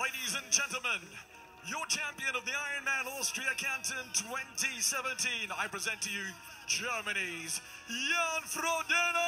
Ladies and gentlemen, your champion of the Ironman Austria Canton 2017, I present to you Germany's Jan Frodeno!